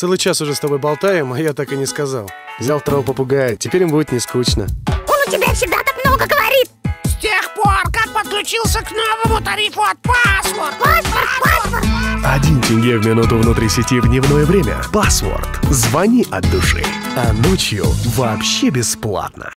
Целый час уже с тобой болтаем, а я так и не сказал. Взял второго попугая, теперь им будет не скучно. Он у тебя всегда так много говорит. С тех пор, как подключился к новому тарифу от Password. Паспорт, паспорт. Один тенге в минуту внутри сети в дневное время. Password. Звони от души. А ночью вообще бесплатно.